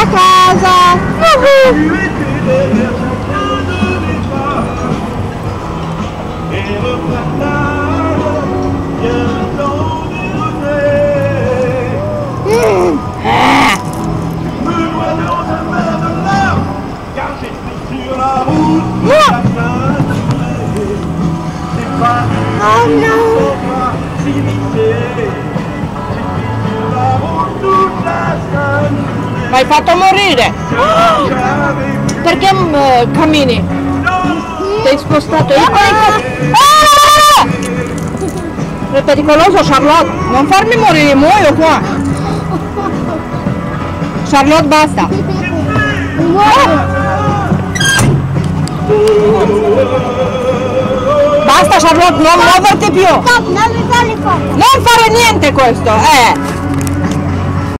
nostra casa! Oh no! Mi hai fatto morire! Perché mm, eh, cammini? Ti hai spostato io? Ah! È pericoloso Charlotte! Non farmi morire, muoio qua! Charlotte basta! Basta Charlotte, non muoverti più! Non fare niente questo, eh!